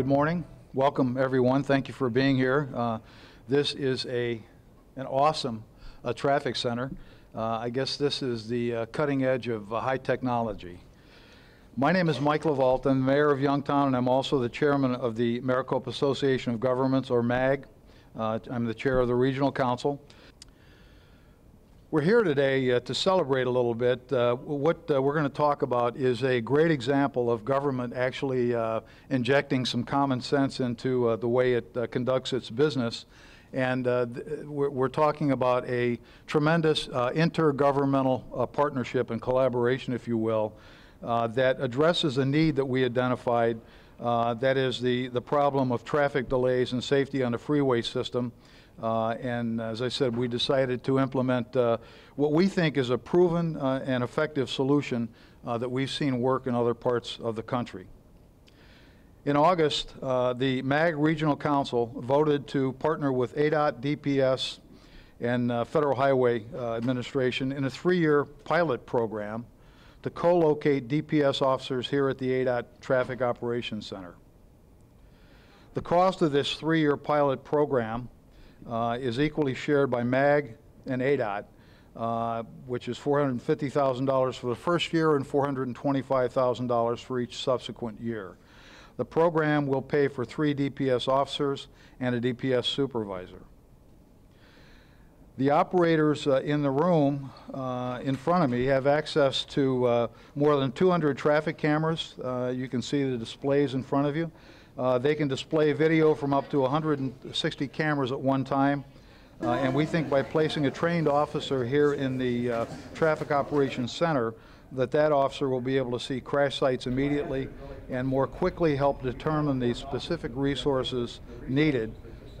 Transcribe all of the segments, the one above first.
Good morning. Welcome, everyone. Thank you for being here. Uh, this is a an awesome uh, traffic center. Uh, I guess this is the uh, cutting edge of uh, high technology. My name is Mike LeVault. I'm the mayor of Youngtown, and I'm also the chairman of the Maricopa Association of Governments, or MAG. Uh, I'm the chair of the regional council. We're here today uh, to celebrate a little bit. Uh, what uh, we're going to talk about is a great example of government actually uh, injecting some common sense into uh, the way it uh, conducts its business. And we're, we're, talking about a tremendous intergovernmental partnership and collaboration, if you will, that addresses a need that we identified. that is the, the problem of traffic delays and safety on the freeway system. Uh, and as I said, we decided to implement uh, what we think is a proven uh, and effective solution uh, that we've seen work in other parts of the country. In August, uh, the MAG Regional Council voted to partner with ADOT, DPS, and uh, Federal Highway Administration in a three-year pilot program to co-locate DPS officers here at the ADOT Traffic Operations Center. The cost of this three-year pilot program uh, is equally shared by MAG and ADOT, uh, which is $450,000 for the first year and $425,000 for each subsequent year. The program will pay for three DPS officers and a DPS supervisor. The operators uh, in the room uh, in front of me have access to uh, more than 200 traffic cameras. Uh, you can see the displays in front of you. Uh, they can display video from up to 160 cameras at one time. Uh, and we think by placing a trained officer here in the uh, Traffic Operations Center, that that officer will be able to see crash sites immediately and more quickly help determine the specific resources needed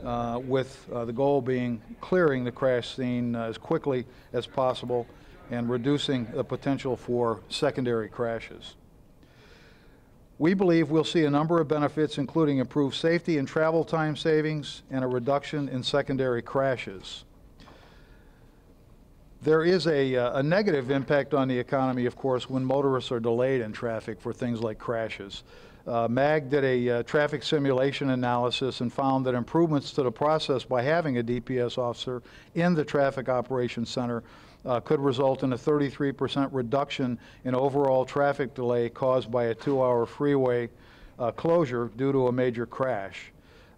uh, with uh, the goal being clearing the crash scene uh, as quickly as possible and reducing the potential for secondary crashes. We believe we'll see a number of benefits, including improved safety and travel time savings and a reduction in secondary crashes. There is a, uh, a, negative impact on the economy, of course, when motorists are delayed in traffic for things like crashes. Uh, MAG did a uh, traffic simulation analysis and found that improvements to the process by having a DPS officer in the Traffic Operations Center uh, could result in a 33% reduction in overall traffic delay caused by a two-hour freeway uh, closure due to a major crash.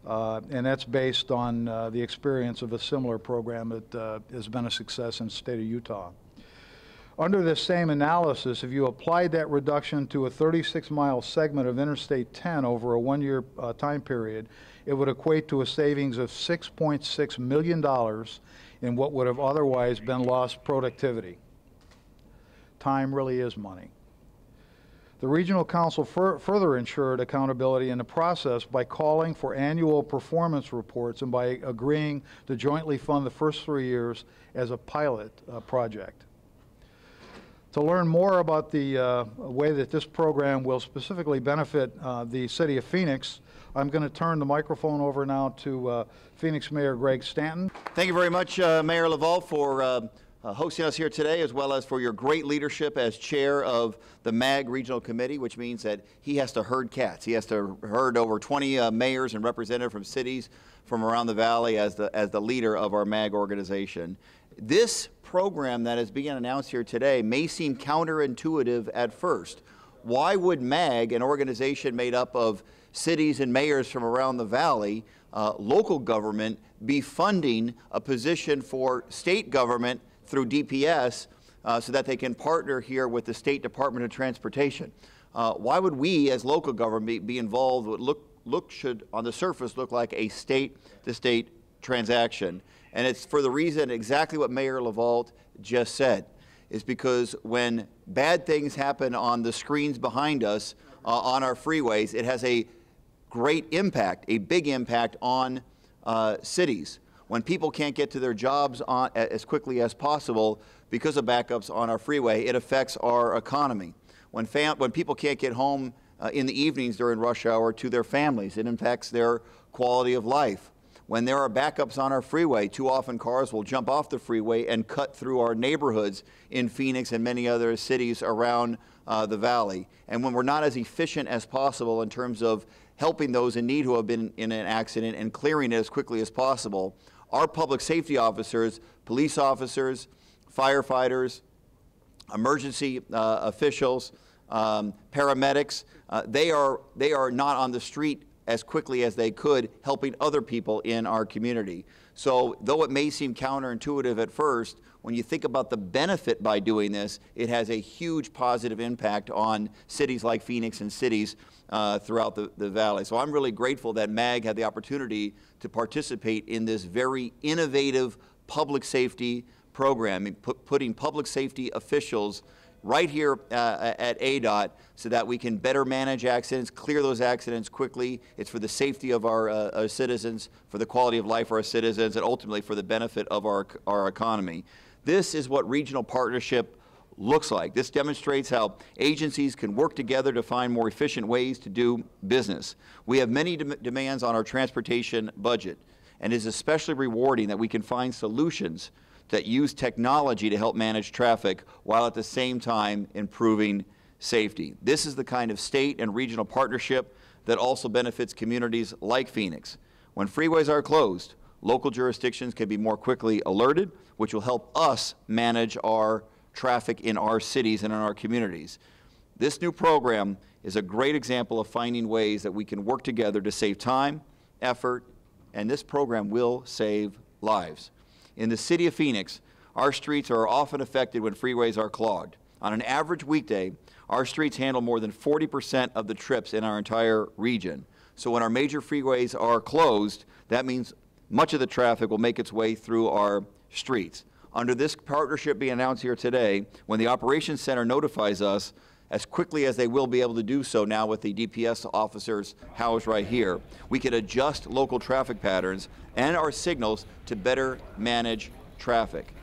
Uh, and that's based on uh, the experience of a similar program that uh, has been a success in the state of Utah. Under this same analysis, if you applied that reduction to a 36-mile segment of Interstate 10 over a one-year uh, time period, it would equate to a savings of $6.6 million in what would have otherwise been lost productivity. Time really is money. The Regional Council fur further ensured accountability in the process by calling for annual performance reports and by agreeing to jointly fund the first three years as a pilot uh, project. To learn more about the uh, way that this program will specifically benefit uh, the City of Phoenix, I'm going to turn the microphone over now to uh, Phoenix Mayor Greg Stanton. Thank you very much, uh, Mayor LeVault, for uh, uh, hosting us here today, as well as for your great leadership as chair of the MAG Regional Committee, which means that he has to herd cats. He has to herd over 20 uh, mayors and representatives from cities from around the valley as the, as the leader of our MAG organization. This program that is being announced here today may seem counterintuitive at first. Why would MAG, an organization made up of cities and mayors from around the valley, uh, local government, be funding a position for state government through DPS uh, so that they can partner here with the State Department of Transportation. Uh, why would we as local government be involved what look, look should on the surface look like a state-to-state transaction? And it's for the reason exactly what Mayor LeVault just said, is because when bad things happen on the screens behind us uh, on our freeways, it has a great impact, a big impact on uh, cities. When people can't get to their jobs on, as quickly as possible because of backups on our freeway, it affects our economy. When, when people can't get home uh, in the evenings during rush hour to their families, it impacts their quality of life. When there are backups on our freeway, too often cars will jump off the freeway and cut through our neighborhoods in Phoenix and many other cities around uh, the valley. And when we're not as efficient as possible in terms of helping those in need who have been in an accident and clearing it as quickly as possible. Our public safety officers, police officers, firefighters, emergency uh, officials, um, paramedics, uh, they, are, they are not on the street as quickly as they could, helping other people in our community. So, though it may seem counterintuitive at first, when you think about the benefit by doing this, it has a huge positive impact on cities like Phoenix and cities uh, throughout the, the valley. So, I'm really grateful that MAG had the opportunity to participate in this very innovative public safety program, put, putting public safety officials right here uh, at ADOT so that we can better manage accidents, clear those accidents quickly. It's for the safety of our, uh, our, citizens, for the quality of life of our citizens, and ultimately for the benefit of our, our economy. This is what regional partnership looks like. This demonstrates how agencies can work together to find more efficient ways to do business. We have many de demands on our transportation budget, and it is especially rewarding that we can find solutions that use technology to help manage traffic while at the same time improving safety. This is the kind of state and regional partnership that also benefits communities like Phoenix. When freeways are closed, local jurisdictions can be more quickly alerted, which will help us manage our traffic in our cities and in our communities. This new program is a great example of finding ways that we can work together to save time, effort, and this program will save lives. In the city of Phoenix, our streets are often affected when freeways are clogged. On an average weekday, our streets handle more than 40% of the trips in our entire region. So when our major freeways are closed, that means much of the traffic will make its way through our streets. Under this partnership being announced here today, when the Operations Center notifies us, as quickly as they will be able to do so now with the DPS officers housed right here. We can adjust local traffic patterns and our signals to better manage traffic.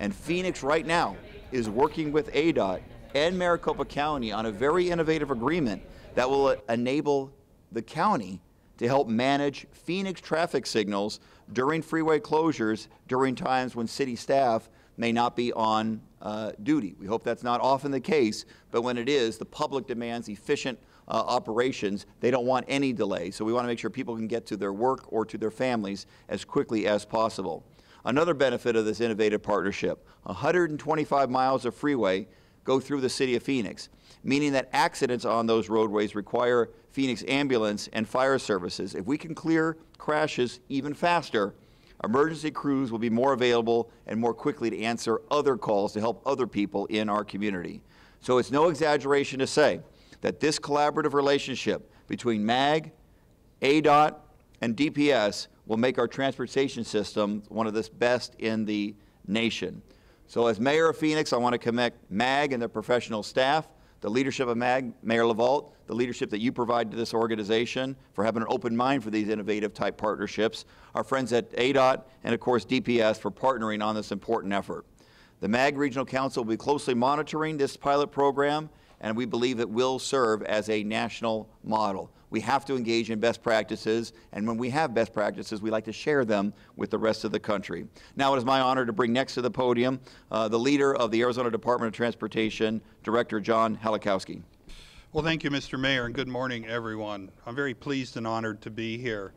And Phoenix right now is working with ADOT and Maricopa County on a very innovative agreement that will enable the county to help manage Phoenix traffic signals during freeway closures during times when city staff may not be on uh, duty. We hope that's not often the case, but when it is, the public demands efficient uh, operations. They don't want any delay, so we want to make sure people can get to their work or to their families as quickly as possible. Another benefit of this innovative partnership, 125 miles of freeway go through the city of Phoenix, meaning that accidents on those roadways require Phoenix ambulance and fire services. If we can clear crashes even faster, emergency crews will be more available and more quickly to answer other calls to help other people in our community. So it's no exaggeration to say that this collaborative relationship between MAG, ADOT, and DPS will make our transportation system one of the best in the nation. So as Mayor of Phoenix, I want to commend MAG and their professional staff, the leadership of MAG, Mayor LeVault, the leadership that you provide to this organization for having an open mind for these innovative type partnerships, our friends at ADOT, and of course DPS for partnering on this important effort. The MAG Regional Council will be closely monitoring this pilot program, and we believe it will serve as a national model. We have to engage in best practices, and when we have best practices, we like to share them with the rest of the country. Now it is my honor to bring next to the podium uh, the leader of the Arizona Department of Transportation, Director John Halikowski. Well, thank you, Mr. Mayor, and good morning, everyone. I'm very pleased and honored to be here.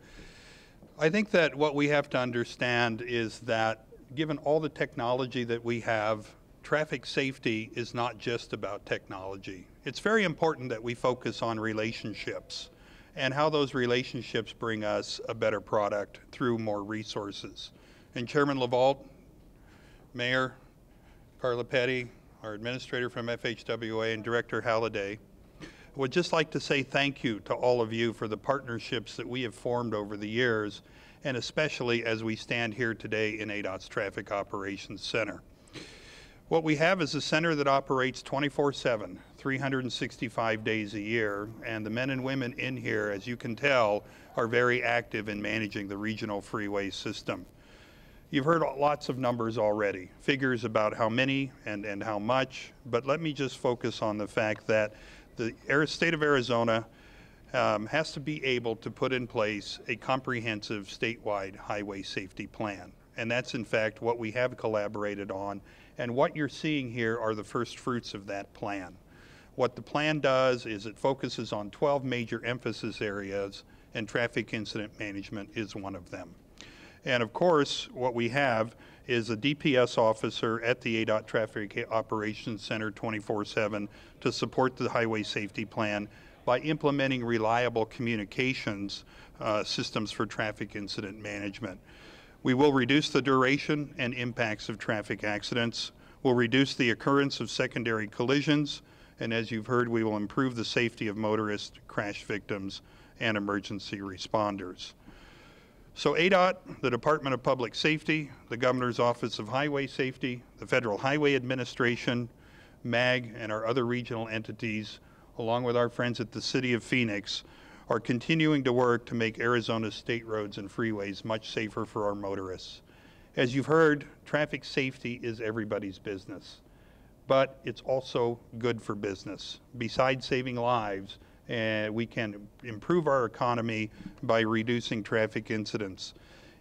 I think that what we have to understand is that given all the technology that we have, traffic safety is not just about technology. It's very important that we focus on relationships and how those relationships bring us a better product through more resources. And Chairman LeVault, Mayor Karla Petty, our administrator from FHWA, and Director Halliday, would just like to say thank you to all of you for the partnerships that we have formed over the years, and especially as we stand here today in ADOT's Traffic Operations Center. What we have is a center that operates 24 7, 365 days a year, and the men and women in here, as you can tell, are very active in managing the regional freeway system. You've heard lots of numbers already, figures about how many and, and how much, but let me just focus on the fact that the state of Arizona um, has to be able to put in place a comprehensive statewide highway safety plan. And that's in fact what we have collaborated on. And what you're seeing here are the first fruits of that plan. What the plan does is it focuses on 12 major emphasis areas, and traffic incident management is one of them. And of course, what we have is a DPS officer at the ADOT Traffic Operations Center 24/7 to support the highway safety plan by implementing reliable communications uh, systems for traffic incident management. We will reduce the duration and impacts of traffic accidents. We'll reduce the occurrence of secondary collisions. And as you've heard, we will improve the safety of motorists, crash victims, and emergency responders. So ADOT, the Department of Public Safety, the Governor's Office of Highway Safety, the Federal Highway Administration, MAG, and our other regional entities, along with our friends at the City of Phoenix, are continuing to work to make Arizona's state roads and freeways much safer for our motorists. As you've heard, traffic safety is everybody's business, but it's also good for business. Besides saving lives, uh, we can improve our economy by reducing traffic incidents.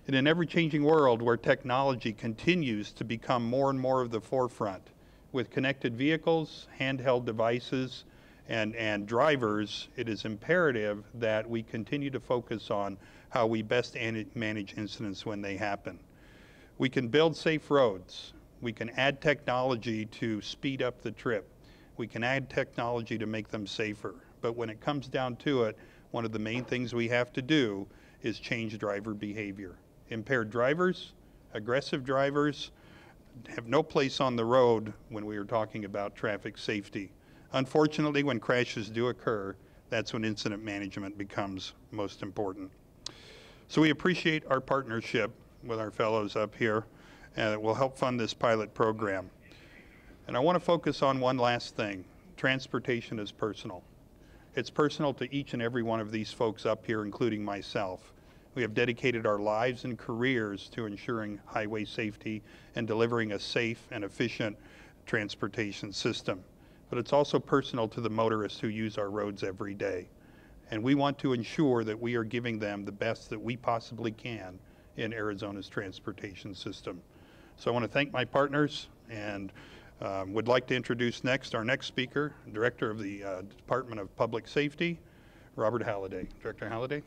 In an ever-changing world where technology continues to become more and more of the forefront, with connected vehicles, handheld devices, and, and drivers, it is imperative that we continue to focus on how we best manage incidents when they happen. We can build safe roads. We can add technology to speed up the trip. We can add technology to make them safer. But when it comes down to it, one of the main things we have to do is change driver behavior. Impaired drivers, aggressive drivers have no place on the road when we are talking about traffic safety. Unfortunately, when crashes do occur, that's when incident management becomes most important. So we appreciate our partnership with our fellows up here, and it will help fund this pilot program. And I want to focus on one last thing. Transportation is personal. It's personal to each and every one of these folks up here, including myself. We have dedicated our lives and careers to ensuring highway safety and delivering a safe and efficient transportation system. But it's also personal to the motorists who use our roads every day. And we want to ensure that we are giving them the best that we possibly can in Arizona's transportation system. So I want to thank my partners and um, would like to introduce next our next speaker, Director of the uh, Department of Public Safety, Robert Halliday. Director Halliday.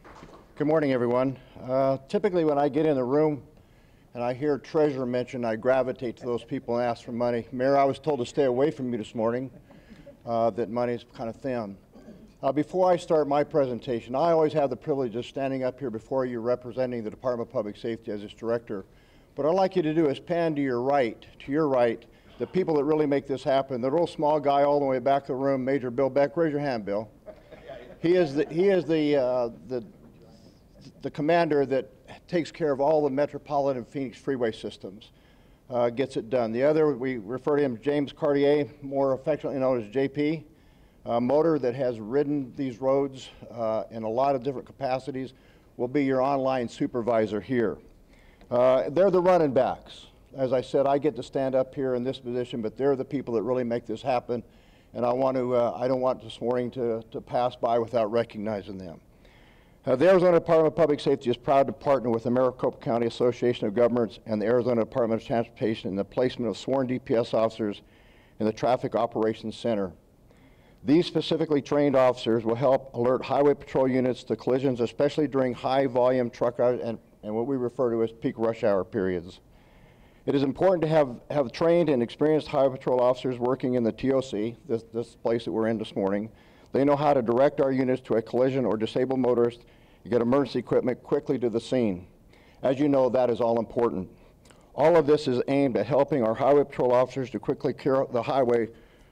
Good morning, everyone. Uh, typically, when I get in the room and I hear treasurer mentioned, I gravitate to those people and ask for money. Mayor, I was told to stay away from you this morning, uh, that money is kind of thin. Uh, before I start my presentation, I always have the privilege of standing up here before you representing the Department of Public Safety as its director. What I'd like you to do is pan to your right, to your right, the people that really make this happen. The little small guy all the way back of the room, Major Bill Beck. Raise your hand, Bill. He is the, he is the, uh, the, the commander that takes care of all the metropolitan Phoenix freeway systems, uh, gets it done. The other, we refer to him as James Cartier, more affectionately known as JP, a motor that has ridden these roads uh, in a lot of different capacities, will be your online supervisor here. Uh, they're the running backs. As I said, I get to stand up here in this position, but they're the people that really make this happen. And I want to, uh, I don't want this morning to, to pass by without recognizing them. Uh, the Arizona Department of Public Safety is proud to partner with the Maricopa County Association of Governments and the Arizona Department of Transportation in the placement of sworn DPS officers in the Traffic Operations Center. These specifically trained officers will help alert highway patrol units to collisions, especially during high volume truck and, and what we refer to as peak rush hour periods. It is important to have, have trained and experienced highway patrol officers working in the TOC, this, this place that we're in this morning. They know how to direct our units to a collision or disabled motorist and get emergency equipment quickly to the scene. As you know, that is all important. All of this is aimed at helping our highway patrol officers to quickly clear the highway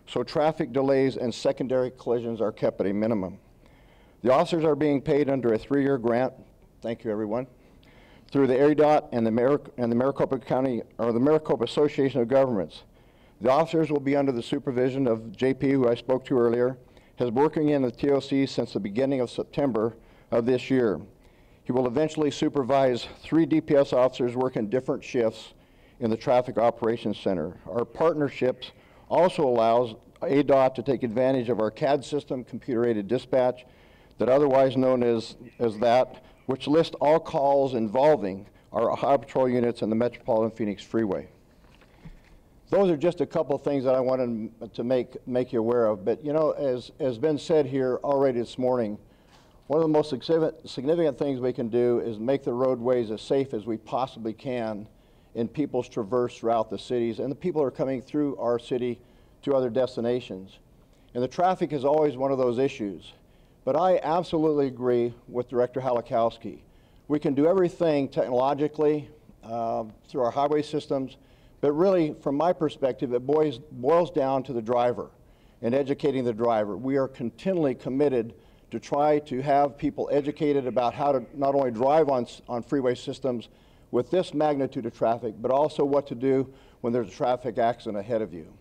so traffic delays and secondary collisions are kept at a minimum. The officers are being paid under a three-year grant. Thank you, everyone through the ADOT and the, Mar- and the Maricopa County, or the Maricopa Association of Governments. The officers will be under the supervision of JP, who I spoke to earlier, has been working in the TOC since the beginning of September of this year. He will eventually supervise three DPS officers working different shifts in the Traffic Operations Center. Our partnerships also allows ADOT to take advantage of our CAD system, computer-aided dispatch, that otherwise known as, as that, which lists all calls involving our Highway Patrol units and the Metropolitan Phoenix Freeway. those are just a couple of things that I wanted to make, make you aware of. But, you know, as has been said here already this morning, one of the most significant, things we can do is make the roadways as safe as we possibly can in people's traverse throughout the cities and the people are coming through our city to other destinations. And the traffic is always one of those issues. But I absolutely agree with Director Halikowski. We can do everything technologically uh, through our highway systems, but really, from my perspective, it boils, boils down to the driver and educating the driver. We are continually committed to try to have people educated about how to not only drive on, on freeway systems with this magnitude of traffic, but also what to do when there's a traffic accident ahead of you.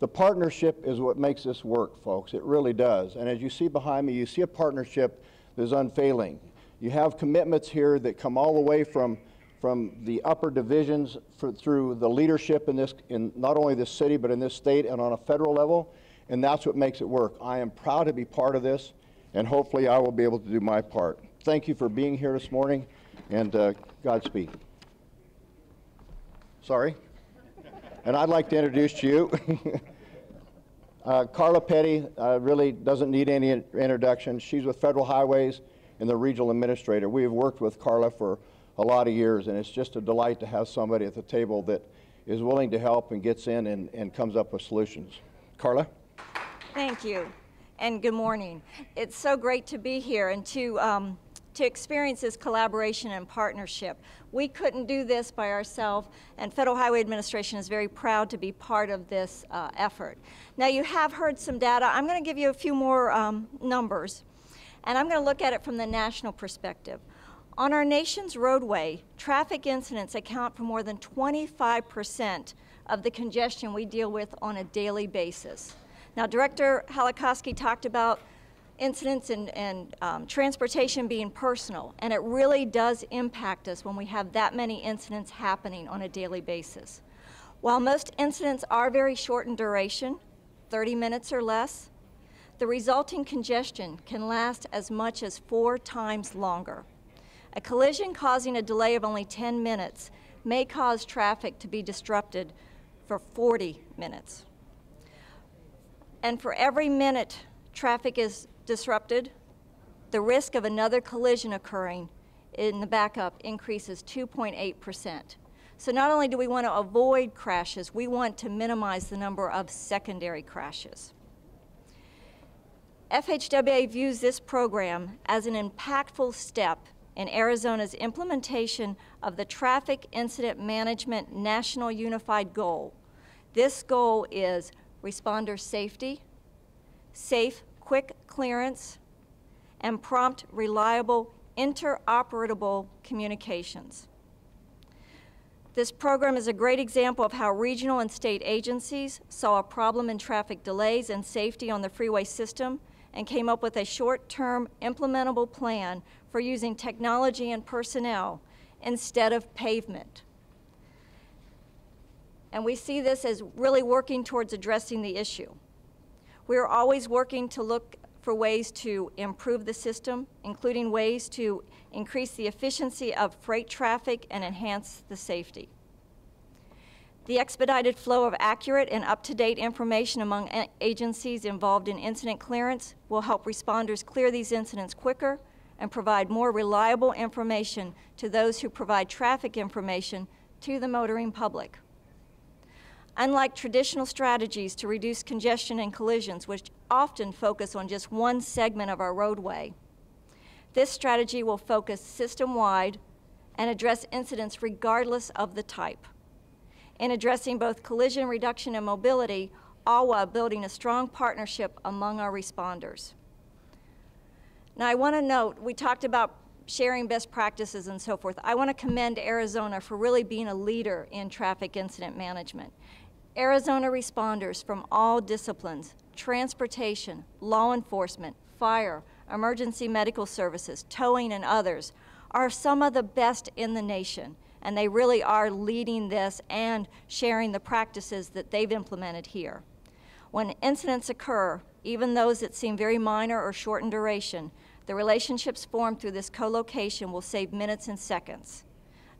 The partnership is what makes this work, folks. It really does. And as you see behind me, you see a partnership that is unfailing. You have commitments here that come all the way from from the upper divisions for, through the leadership in this, in not only this city, but in this state and on a federal level. And that's what makes it work. I am proud to be part of this, and hopefully I will be able to do my part. Thank you for being here this morning, and uh, Godspeed. Sorry. And I'd like to introduce to you uh, Karla Petty. Uh, really doesn't need any introduction. She's with Federal Highways and the regional administrator. We have worked with Karla for a lot of years, and it's just a delight to have somebody at the table that is willing to help and gets in and, and comes up with solutions. Karla? Thank you, and good morning. It's so great to be here and to, um, to experience this collaboration and partnership. We couldn't do this by ourselves, and Federal Highway Administration is very proud to be part of this uh, effort. Now, you have heard some data. I'm going to give you a few more um, numbers, and I'm going to look at it from the national perspective. On our nation's roadway, traffic incidents account for more than 25% of the congestion we deal with on a daily basis. Now, Director Halikowski talked about incidents and, and um, transportation being personal, and it really does impact us when we have that many incidents happening on a daily basis. While most incidents are very short in duration, 30 minutes or less, the resulting congestion can last as much as four times longer. A collision causing a delay of only 10 minutes may cause traffic to be disrupted for 40 minutes. And for every minute traffic is disrupted, the risk of another collision occurring in the backup increases 2.8%. So not only do we want to avoid crashes, we want to minimize the number of secondary crashes. FHWA views this program as an impactful step in Arizona's implementation of the Traffic Incident Management National Unified Goal. This goal is responder safety, safe, quick clearance, and prompt, reliable, interoperable communications. This program is a great example of how regional and state agencies saw a problem in traffic delays and safety on the freeway system and came up with a short-term implementable plan for using technology and personnel instead of pavement. And we see this as really working towards addressing the issue. We are always working to look for ways to improve the system, including ways to increase the efficiency of freight traffic and enhance the safety. The expedited flow of accurate and up-to-date information among agencies involved in incident clearance will help responders clear these incidents quicker and provide more reliable information to those who provide traffic information to the motoring public. Unlike traditional strategies to reduce congestion and collisions, which often focus on just one segment of our roadway, this strategy will focus system-wide and address incidents regardless of the type in addressing both collision reduction and mobility, all while building a strong partnership among our responders. Now, I want to note, we talked about sharing best practices and so forth. I want to commend Arizona for really being a leader in traffic incident management. Arizona responders from all disciplines, transportation, law enforcement, fire, emergency medical services, towing, and others, are some of the best in the nation and they really are leading this and sharing the practices that they've implemented here. When incidents occur, even those that seem very minor or short in duration, the relationships formed through this co-location will save minutes and seconds.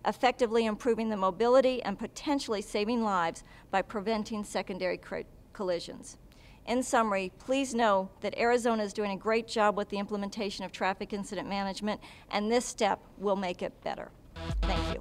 Effectively improving the mobility and potentially saving lives by preventing secondary collisions. In summary, please know that Arizona is doing a great job with the implementation of traffic incident management, and this step will make it better. Thank you.